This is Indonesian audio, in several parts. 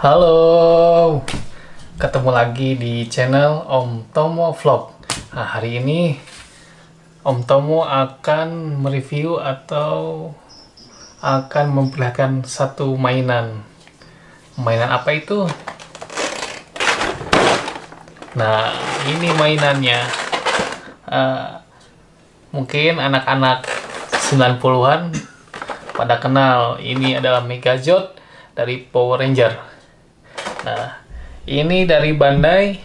Halo, ketemu lagi di channel Om Tomo Vlog. Nah, hari ini Om Tomo akan mereview atau akan memperlihatkan satu mainan. Mainan apa itu? Nah, ini mainannya. Uh, mungkin anak-anak 90-an pada kenal ini adalah Megazord dari Power Ranger. Nah, ini dari Bandai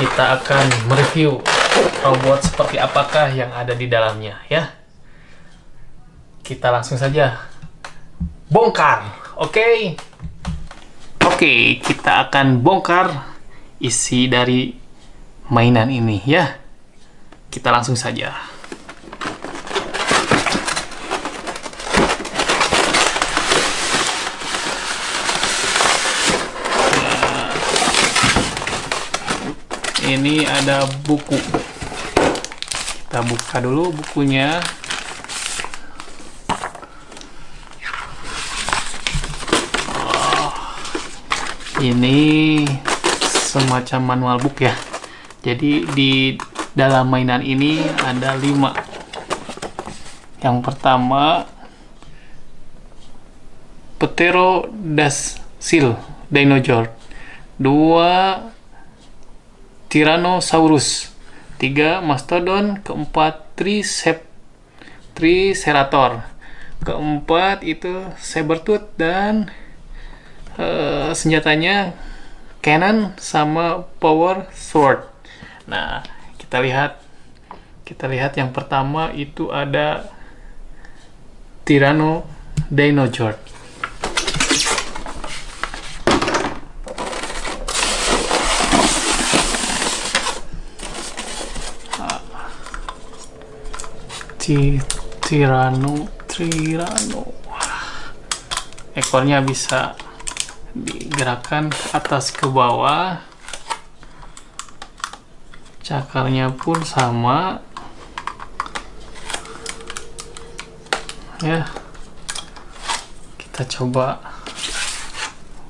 kita akan mereview robot seperti apakah yang ada di dalamnya ya. Kita langsung saja bongkar. Oke. Okay? Oke, okay, kita akan bongkar isi dari mainan ini ya. Kita langsung saja. Ini ada buku. Kita buka dulu bukunya. Oh, ini semacam manual book ya. Jadi di dalam mainan ini ada lima. Yang pertama Petero das Sil Dinosaur. Dua Tyrannosaurus, tiga Mastodon, keempat Tricep Tricerator, keempat itu Sabertooth dan uh, senjatanya Cannon sama Power Sword. Nah, kita lihat kita lihat yang pertama itu ada Tyranno Dinosaur. Tirano tirano. Ekornya bisa digerakkan atas ke bawah. Cakarnya pun sama. Ya. Kita coba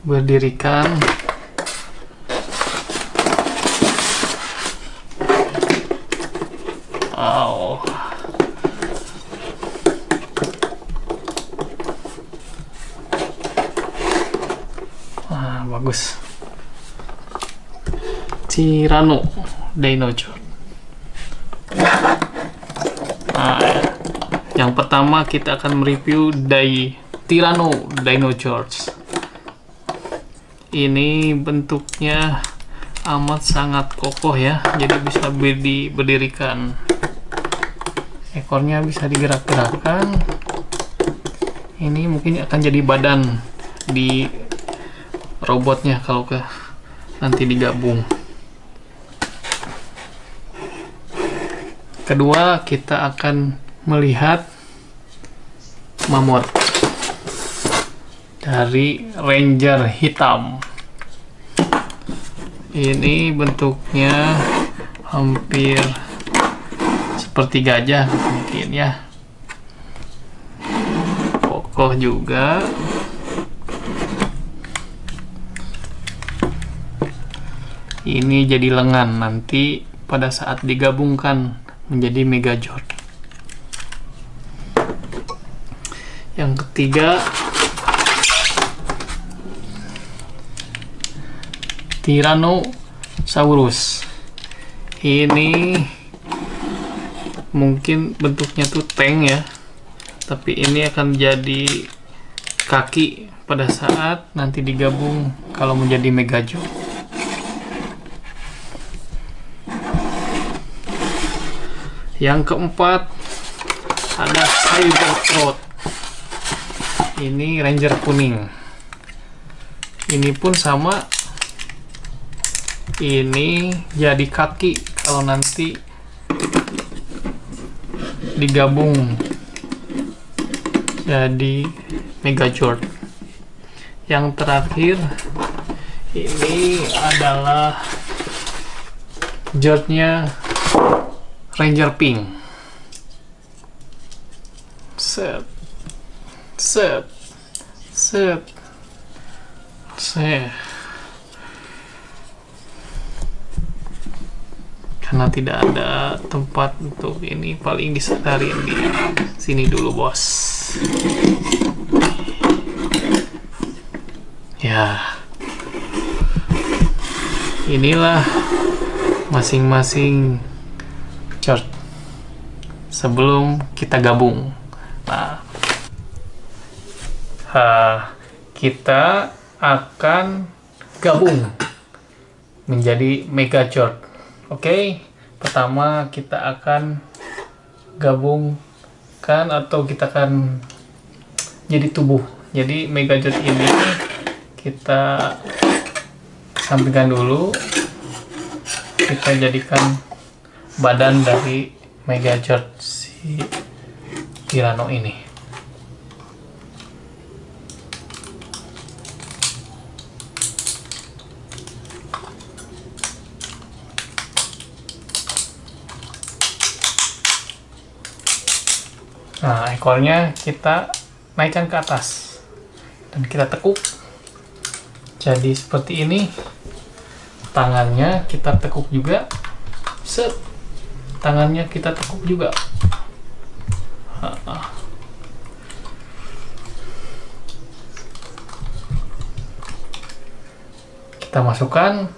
berdirikan bagus. Tyranno Dinosaur nah, yang pertama kita akan mereview dari Tyranno Dinosaurs ini bentuknya amat sangat kokoh ya jadi bisa berdiri, berdirikan. Ekornya bisa digerak-gerakkan ini mungkin akan jadi badan di robotnya kalau ke nanti digabung. Kedua kita akan melihat mamut dari ranger hitam. Ini bentuknya hampir seperti gajah mungkin ya. Kokoh juga ini jadi lengan nanti pada saat digabungkan menjadi Megazord yang ketiga Tyrannosaurus. Ini mungkin bentuknya tuh tank ya tapi ini akan jadi kaki pada saat nanti digabung kalau menjadi Megazord Yang keempat ada Cybertrot. Ini Ranger kuning. Ini pun sama. Ini jadi kaki kalau nanti digabung jadi Megazord. Yang terakhir ini adalah Jordnya Ranger Pink. Set. Set. Set. Saya karena tidak ada tempat untuk ini paling disadarin di sini dulu bos. Ya. Inilah masing-masing church sebelum kita gabung nah ha, kita akan gabung menjadi mega church Oke, pertama kita akan gabungkan atau kita akan jadi tubuh. Jadi Megajet ini kita sampingkan dulu. Kita jadikan badan dari Megajet si Tirano ini. Nah, ekornya kita naikkan ke atas dan kita tekuk. Jadi seperti ini. Tangannya kita tekuk juga. Set. Tangannya kita tekuk juga. Kita masukkan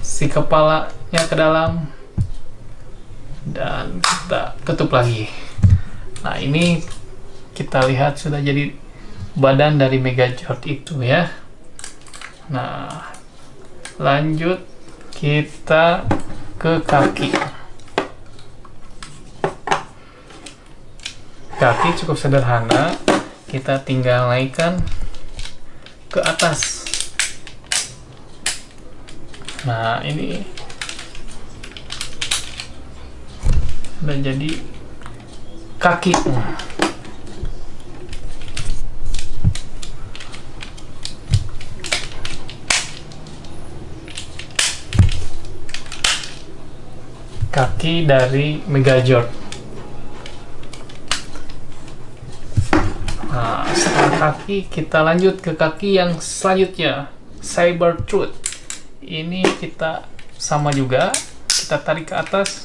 si kepalanya ke dalam dan kita tutup lagi. Nah ini kita lihat sudah jadi badan dari Megazord itu ya. Nah lanjut kita ke kaki. Kaki cukup sederhana. Kita tinggal naikkan ke atas. Nah ini dan jadi kaki kaki dari Megazord nah setelah kaki kita lanjut ke kaki yang selanjutnya. Cyber Truth. Ini kita sama juga. Kita tarik ke atas.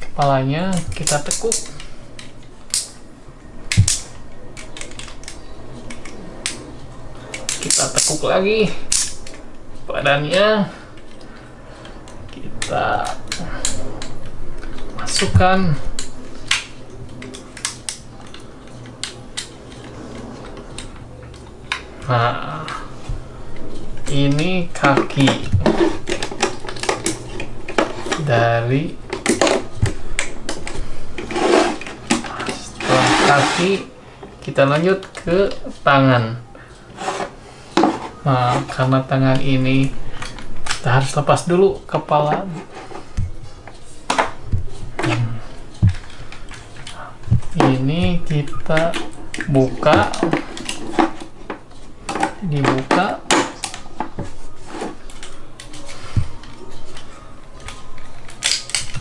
Kepalanya kita tekuk. Kita tekuk lagi. Badannya kita masukkan. Nah ini kaki dari kaki kita lanjut ke tangan. Nah karena tangan ini kita harus lepas dulu kepala. Ini kita buka. Dibuka.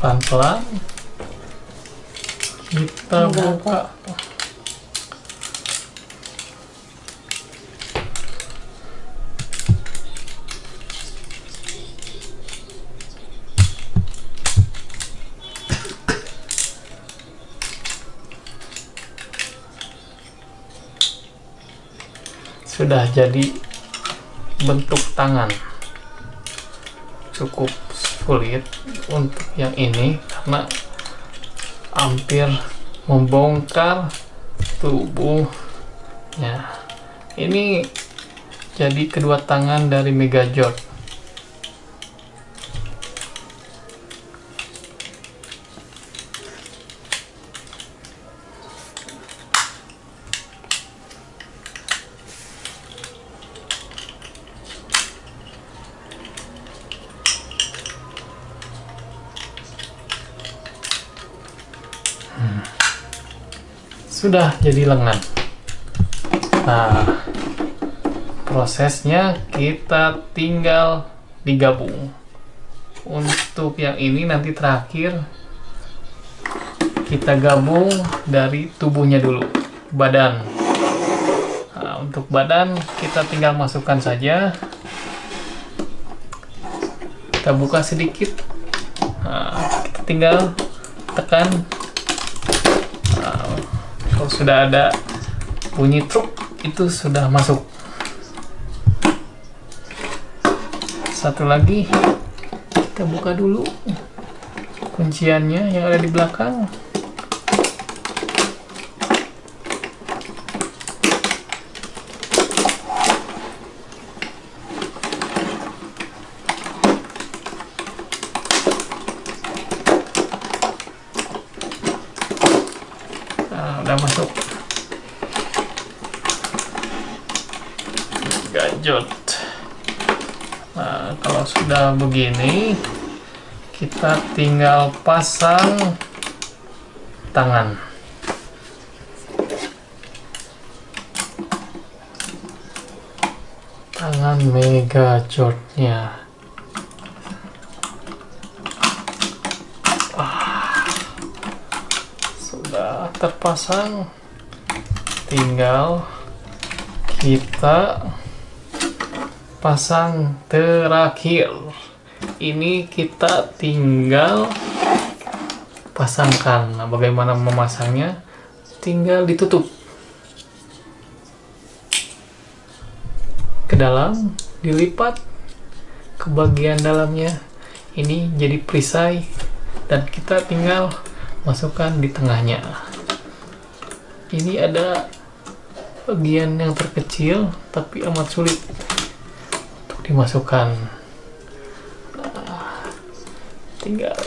Pelan-pelan. Kita buka sudah jadi bentuk tangan. Cukup sulit untuk yang ini karena hampir membongkar tubuhnya. Ini jadi kedua tangan dari Megazord sudah jadi lengan nah prosesnya kita tinggal digabung untuk yang ini nanti terakhir kita gabung dari tubuhnya dulu badan nah, untuk badan kita tinggal masukkan saja. Kita buka sedikit. Nah, kita tinggal tekan. Kalau sudah ada bunyi truk, itu sudah masuk. Satu lagi, kita buka dulu kunciannya yang ada di belakang. Nah, udah masuk. Gajot. Nah, kalau sudah begini, kita tinggal pasang tangan. Tangan mega jotnya. sudah terpasang. Tinggal kita pasang terakhir. Ini kita tinggal pasangkan. Nah, bagaimana memasangnya? Tinggal ditutup. Ke dalam dilipat ke bagian dalamnya. Ini jadi perisai. Dan kita tinggal masukkan di tengahnya ini ada bagian yang terkecil tapi amat sulit untuk dimasukkan. Nah, tinggal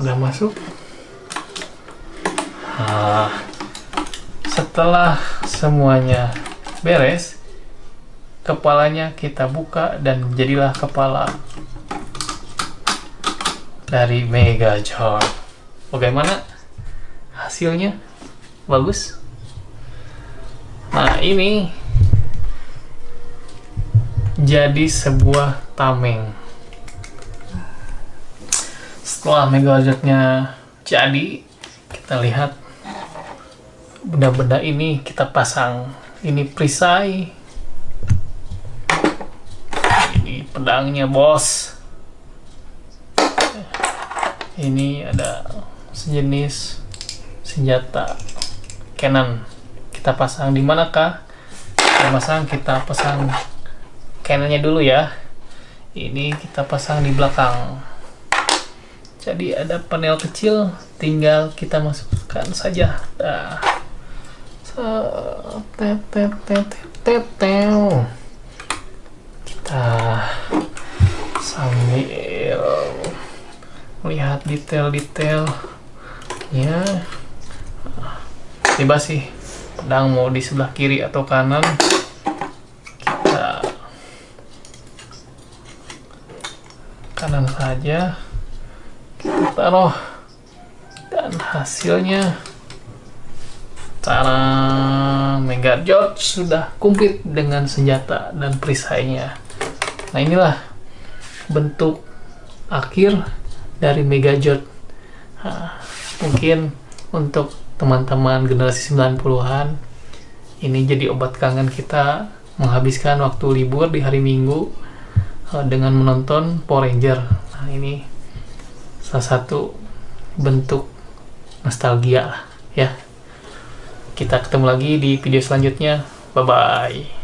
udah masuk. Nah, setelah semuanya beres kepalanya kita buka dan jadilah kepala dari Mega Jar. Bagaimana hasilnya? Bagus. Nah, ini jadi sebuah tameng. Setelah Mega Jar-nya jadi, kita lihat benda-benda ini kita pasang. Ini perisai. Ini pedangnya, bos ini ada sejenis senjata Canon kita pasang. Di manakah kita pasang? Kita pasang Canonnya dulu ya. Ini kita pasang di belakang. Jadi ada panel kecil tinggal kita masukkan saja. Dah. Kita sambil melihat detail-detail ya bebas sih pedang mau di sebelah kiri atau kanan. Kita kanan saja. Kita taruh dan hasilnya cara Mega George sudah komplit dengan senjata dan perisainya. Nah inilah bentuk akhir dari Megajot. Nah, mungkin untuk teman-teman generasi 90-an ini jadi obat kangen kita menghabiskan waktu libur di hari Minggu uh, dengan menonton Power Ranger. Nah, ini salah satu bentuk nostalgia lah ya. Kita ketemu lagi di video selanjutnya. Bye bye.